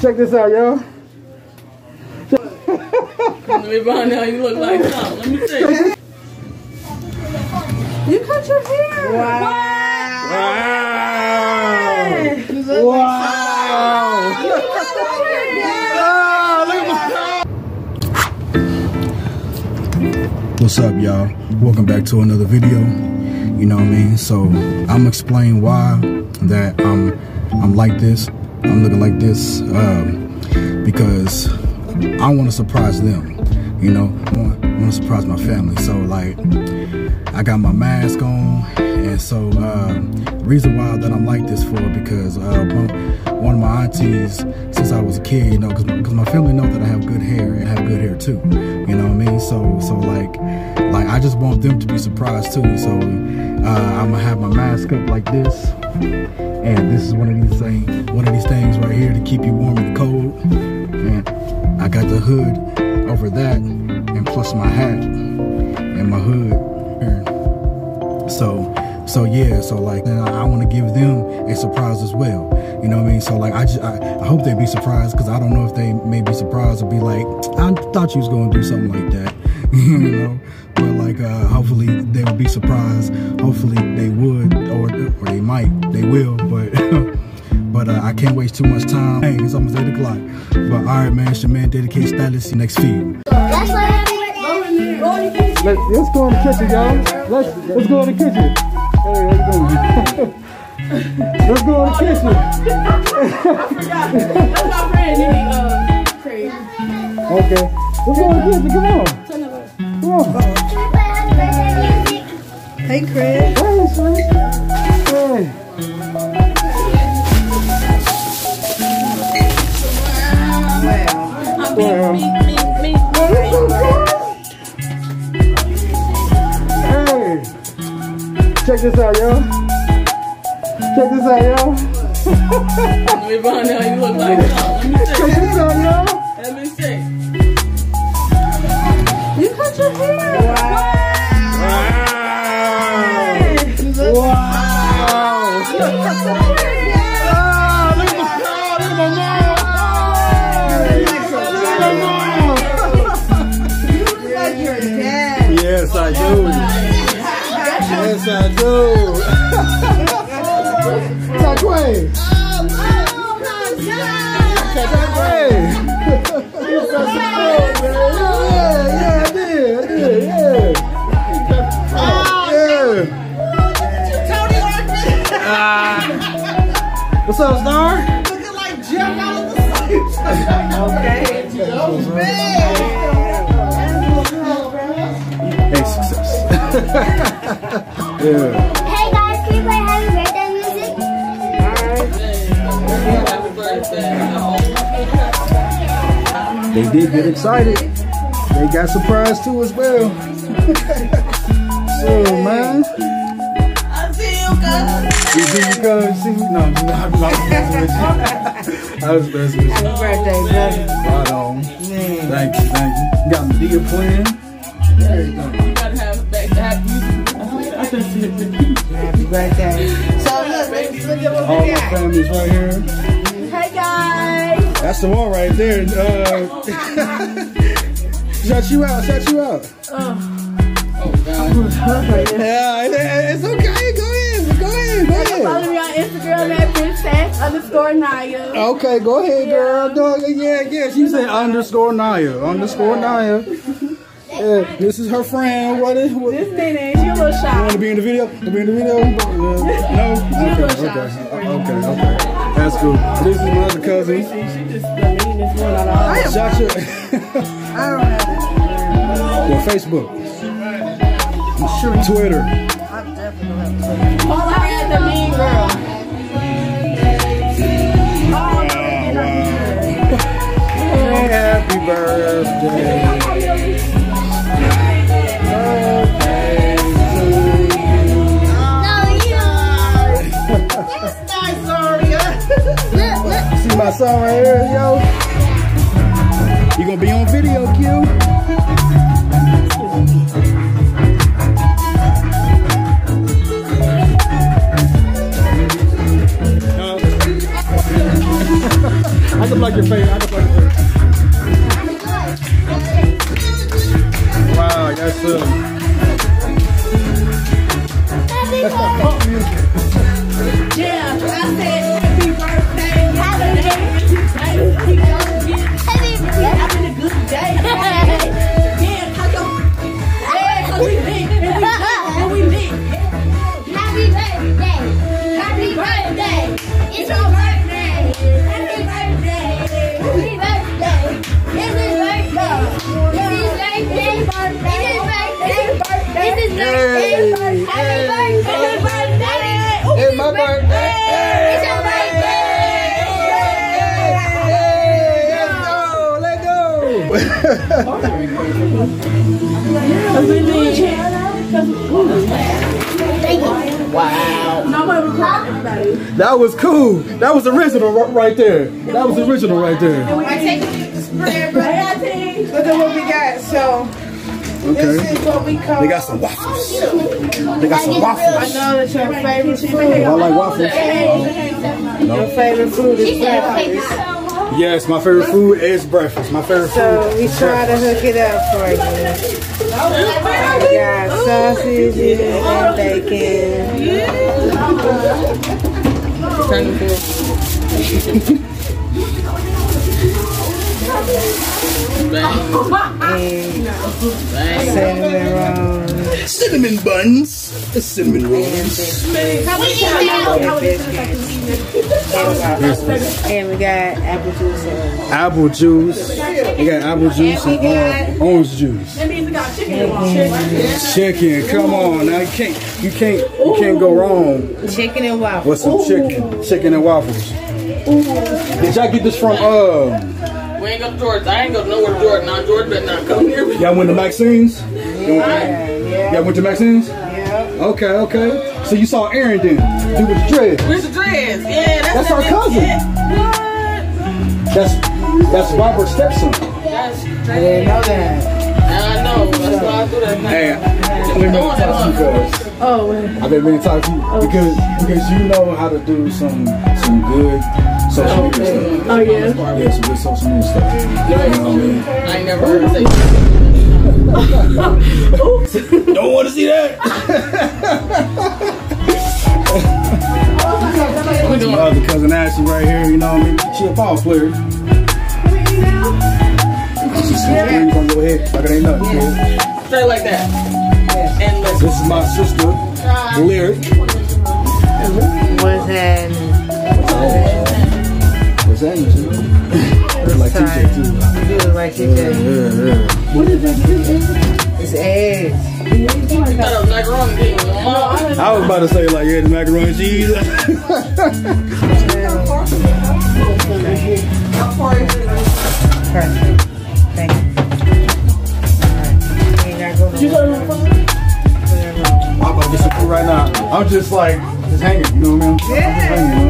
Check this out, yo. Let me find out you look like something. Let me see. You cut your hair. Wow. Wow. What's up, y'all? Welcome back to another video. You know what I mean? So I'm gonna explain why that I'm I'm like this. I'm looking like this um, because I want to surprise them. You know, I want, to surprise my family. So like, I got my mask on, and so uh, reason why that I'm like this for because uh, one, one of my aunties, since I was a kid, you know, because my, my family know that I have good hair and have good hair too. You know what I mean? So so like like I just want them to be surprised too. So uh, I'm gonna have my mask up like this, and this is one of these things, one of these things right here to keep you warm the cold. And I got the hood over that, and plus my hat and my hood. So, so yeah, so like I, I want to give them a surprise as well. You know what I mean? So like I just I, I hope they be surprised because I don't know if they may be surprised or be like, I thought you was gonna do something like that. you know? But like uh hopefully they will be surprised. Hopefully they would or or they might. They will, but But uh, I can't waste too much time. Hey, it's almost 8 o'clock. But all right, man, it's your man, Dedicated Stylist. Next feed. That's why Let's, let's go in the kitchen, y'all. Let's, let's go in the kitchen. Hey, how you doing? let's go in the kitchen. That's my friend, Nene, uh, Craig. Okay. Let's go in the kitchen. Come on. Come on. Hey, Craig. Hey, son. Hey. Wow. Well, Me, me, me. hey. Check this out, yo. Check this out, yo. Let me find out you look like me Check this out, yo. Let me see. You cut your hair. Taquay. Yeah, yeah, I did, I did, yeah. Yeah. What's up, Star? Looking like Jeff out of the Okay. Hey, success. yeah. They did get excited. They got surprised too as well. so oh, man, I see you guys. you see you see me? No, I'm not with you. I was messing with you. Happy birthday, brother. Right on. Man. Thank you, thank you. Got Madea playing. There you go. You gotta have back to happy music. Happy birthday. So look, let's look at what All we my got. family's right here. That's the one right there. Uh, shut you out, shut you out. Oh, Oh, God. Yeah, it- it's okay. Go ahead, go ahead, go ahead. Follow me on Instagram at princess underscore Naya. Okay, go ahead, girl. Dog, yeah, yeah. She said underscore Naya. Underscore Naya. Yeah, this is her friend. What is what? This Nene, she a little You shy. want to be in the video? To be in the video? No? Okay, okay. Okay, okay. That's cool. This is my other cousin. She just the meanest one out of all. Shot you. I don't have well, Facebook. it. Twitter. I definitely have it. Follow her at the mean girl. See my right here, yo? You gonna be on video, Q? I can like your face. I can like your face. Wow, that's uh, go. Let's go. Nobody recorded everybody. That was cool. That was original right there. That was original right there. Look at what we got. So Okay. this is what we call. They got some waffles. They got some waffles. I know that's your favorite food. I like waffles. Your favorite food is breakfast. Yes, my favorite food is breakfast. My favorite food. So we try to hook it up for you. We got sausage and bacon. And cinnamon rolls. Cinnamon buns. The cinnamon rolls. And we got apple juice. Apple juice. They got apple juice And and uh, orange juice. That means we got chicken involved. Chicken. Come on now. You can't. You can't. You can't go wrong Chicken and waffles. with some chicken. Chicken and waffles. Did y'all get this from? Um. We ain't go to Jordan. I ain't go nowhere to Jordan. Now Jordan better not come near me. Y'all went to Maxine's? Y'all went, Yeah, y'all went to Maxine's? yeah. Okay, okay. So you saw Aaron then, dude with the dread. Where's the dreads? Yeah, that's, That's our that cousin. What? That's that's Robert's stepson. That's I didn't know that. I know. That's why I do that. Hey, I've been meaning to talk to you guys. Oh, wait. I've been meaning to talk to you oh. because because you know how to do some some good Oh, oh, social media stuff. Oh, yeah. Yeah, some good social media stuff. You know what I mean? I never heard of that. say Don't want to see that. We doing My other cousin Ashley right here, you know what I mean? She a ball player. She's rings on your head like it ain't nothing. kid. straight like that. And listen. This is my sister, ah. Lyric. What's that? What's that? It's like TJ too. You look like you did. Yeah, yeah. It's eggs. Cut up macaroni. didn't you? Mom, I was about to say like, yeah, the macaroni and cheese. Perfect. Thank you. Alright. You gotta go. I'm about to get some food right now. I'm just like, just hanging, you know what I mean? I'm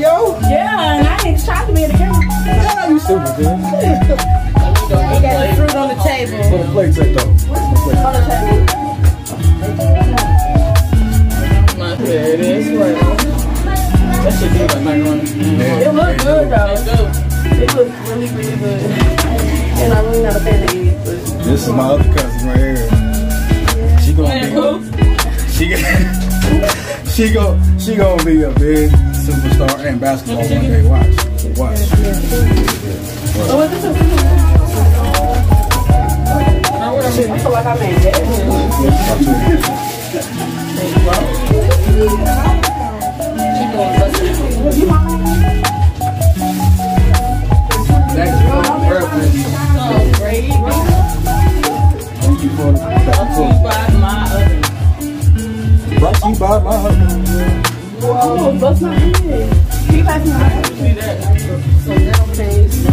yo. Yeah, and I ain't shocked to be in the camera. Yeah, you super good. You got the fruit on the table. Where the plates at though? Where the plates at? my- There it is. Right. That shit good like macaroni. It look good, though. It looks really, really good. And I'm really not a fan of eggs, but This is my other cousin right here. She gonna be, she gon- she go, she gonna be a big superstar in basketball one day. Watch, watch. Oh, is this I feel like I made that. Next, breakfast. Oh, great. Thank you for the, thank you By my oven. brought to you by my husband. Whoa, bust my head. Can you pass me my See that? So now taste.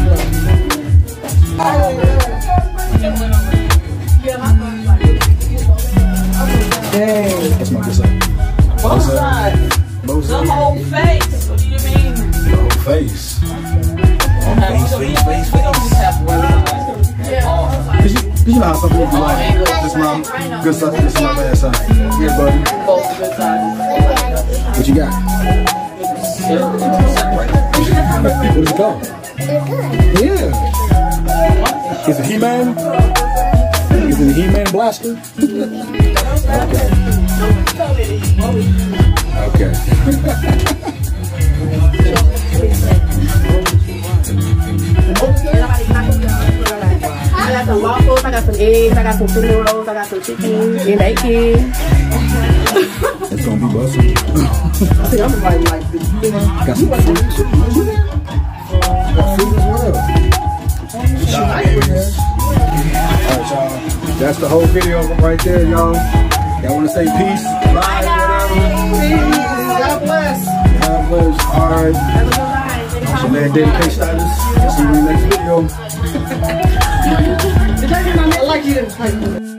That's my good side. Both sides. Both The whole face. What do you mean? The whole face. Face, face, face, face. You, know how some people like, this is my good side, this is my bad side. Here, buddy. What you got? What is it called? Yeah. Is it He-Man? Is it He-Man blaster? okay. I eggs, I got some cinnamon rolls, I got some chicken and bacon. It's gonna be busting. I think I'm inviting like this. Got some fruit. Got fruit as well. Alright, y'all. That's the whole video right there, y'all. Y'all want to say peace? Bye, whatever. God bless. God bless. Alright. Have a good night. So man, Daddy K status. See you in the next video. I like you didn't play.